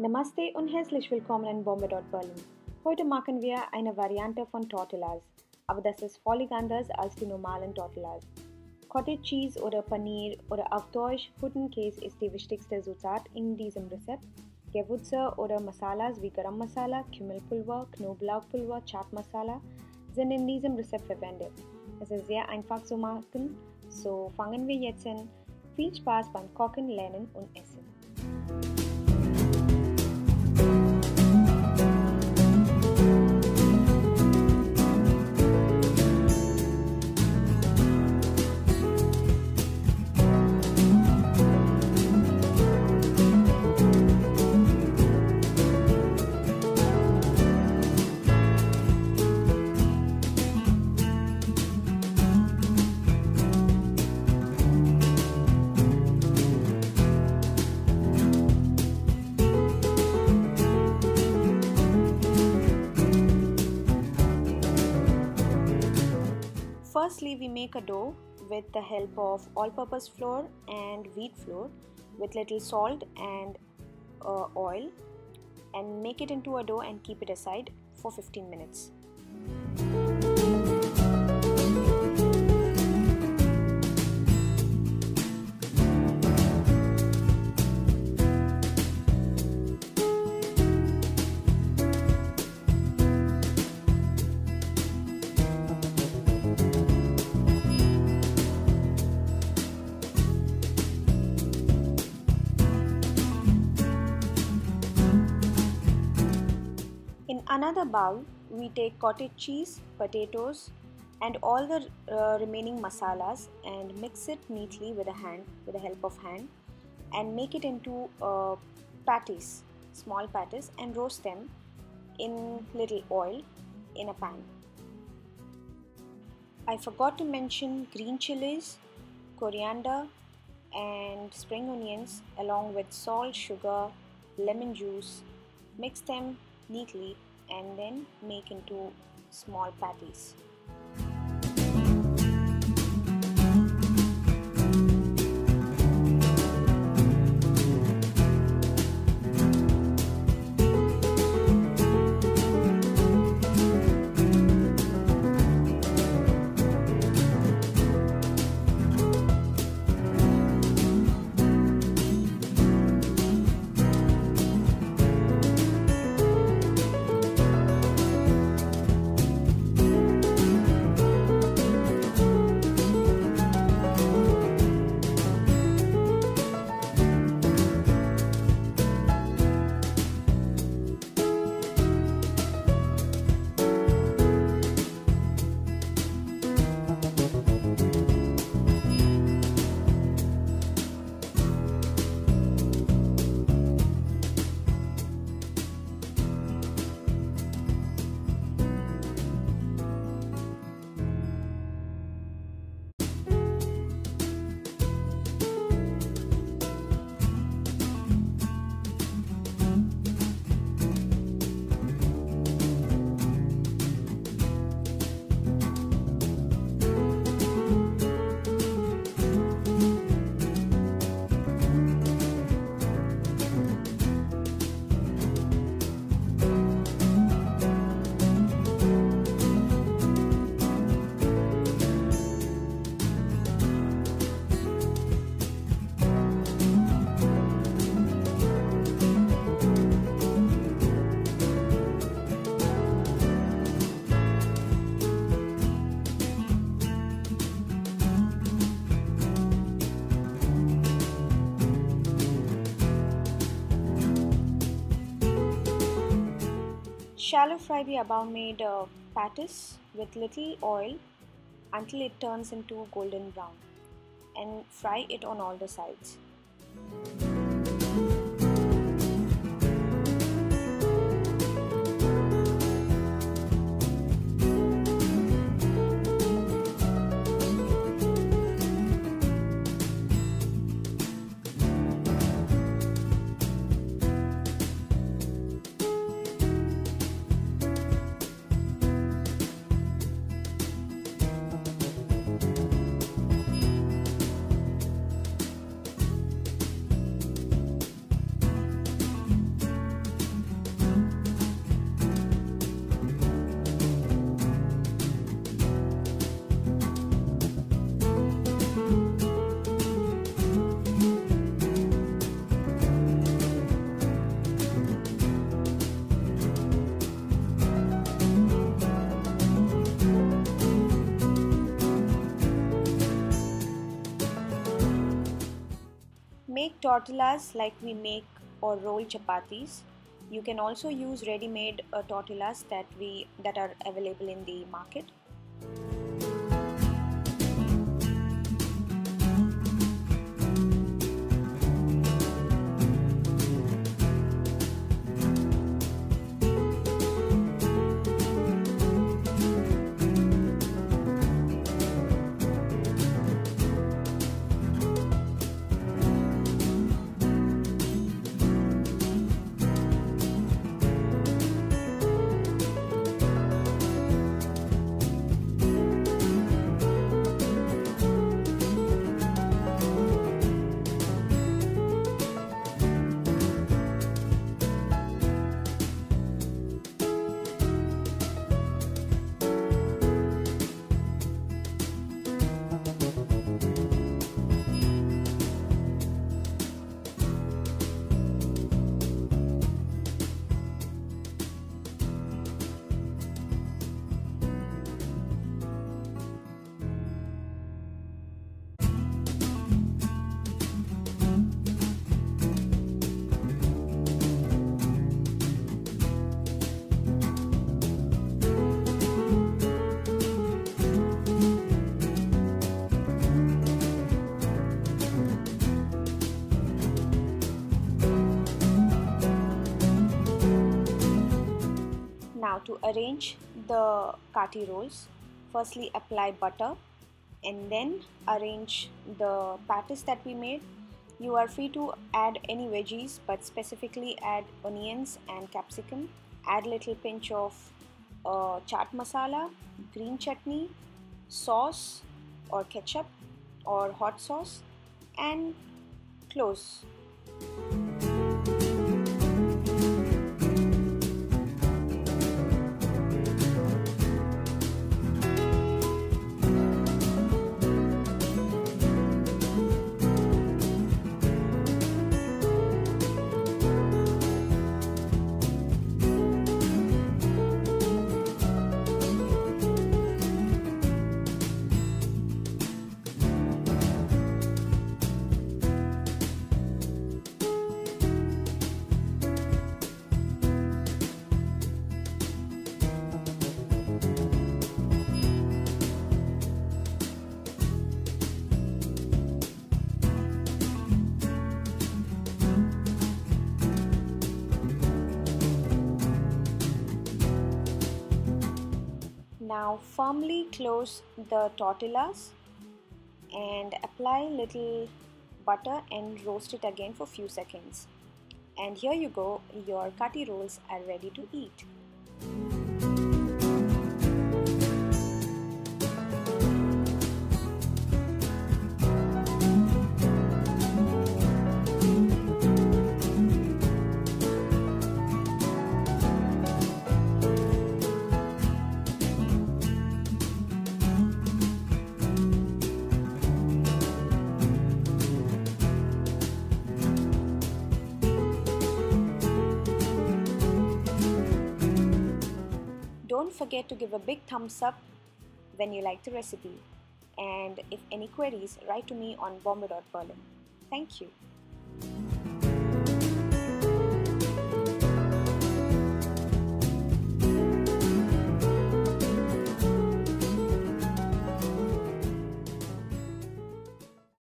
Namaste und herzlich willkommen in Bombe Berlin. Heute machen wir eine Variante von Tortillas, aber das ist völlig anders als die normalen Tortillas. Cottage Cheese oder Paneer oder auf Deutsch Huttenkäse ist die wichtigste Zutat in diesem Rezept. Gewürze oder Masalas wie Garam Masala, Kümmelpulver, Knoblauchpulver, Chaat Masala sind in diesem Rezept verwendet. Es ist sehr einfach zu machen, so fangen wir jetzt an. Viel Spaß beim Kochen, Lernen und Essen. Firstly, we make a dough with the help of all-purpose flour and wheat flour with little salt and uh, oil and make it into a dough and keep it aside for 15 minutes. Another bowl, we take cottage cheese, potatoes, and all the uh, remaining masalas and mix it neatly with a hand, with the help of hand, and make it into uh, patties, small patties, and roast them in little oil in a pan. I forgot to mention green chilies, coriander, and spring onions along with salt, sugar, lemon juice. Mix them neatly and then make into small patties. Shallow fry the above made uh, patties with little oil until it turns into golden brown and fry it on all the sides. Tortillas like we make or roll chapatis. You can also use ready-made uh, tortillas that we that are available in the market. To arrange the kati rolls, firstly apply butter and then arrange the patties that we made. You are free to add any veggies but specifically add onions and capsicum. Add little pinch of uh, chaat masala, green chutney, sauce or ketchup or hot sauce and close. Now firmly close the tortillas and apply little butter and roast it again for a few seconds. And here you go, your kati rolls are ready to eat. Forget to give a big thumbs up when you like the recipe. And if any queries, write to me on bombay.berlin. Thank you.